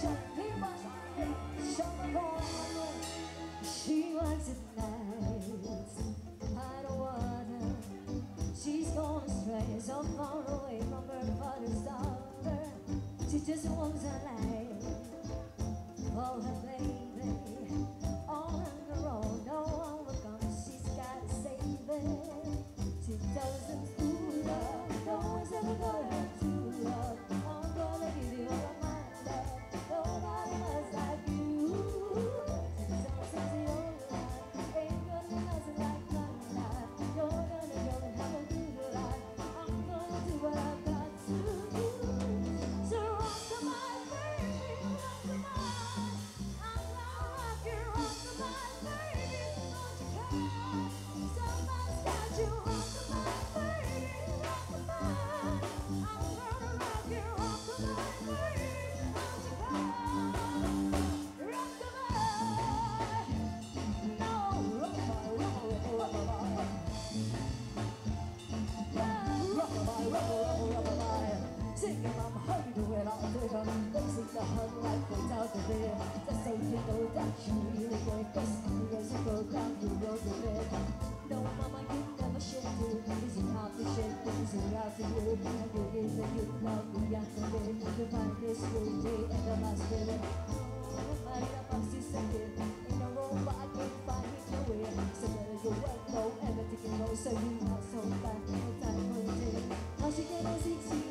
She likes it nice I don't wanna She's gone astray So far away from her father's daughter She just wants her life For her baby on No one will come She's gotta save it doesn't a hard life without a beer Just so you know that you really were this. you guys go down the road a bit No mama you never should do Is it how to shake things around to you And it is that you love me after me You can find this and be everlasting Nobody that wants to send it In a room I can't find it nowhere So better go work, no everything you know So you have so far, no time for it How she can I see